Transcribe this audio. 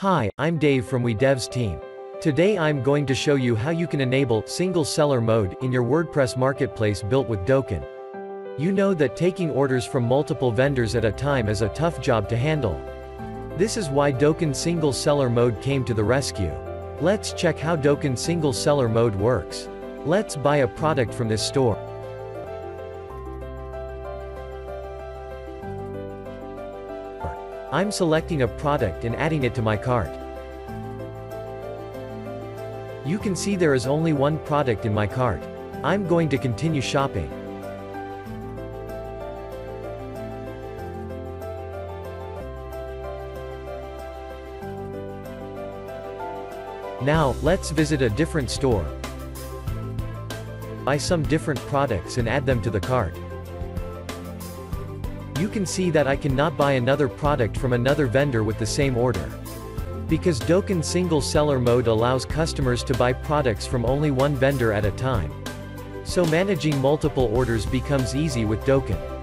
Hi, I'm Dave from weDevs team. Today I'm going to show you how you can enable single seller mode in your WordPress marketplace built with Dokan. You know that taking orders from multiple vendors at a time is a tough job to handle. This is why Dokan single seller mode came to the rescue. Let's check how Dokan single seller mode works. Let's buy a product from this store. I'm selecting a product and adding it to my cart. You can see there is only one product in my cart. I'm going to continue shopping. Now, let's visit a different store. Buy some different products and add them to the cart. You can see that I cannot buy another product from another vendor with the same order. Because Dokan single seller mode allows customers to buy products from only one vendor at a time. So managing multiple orders becomes easy with Dokan.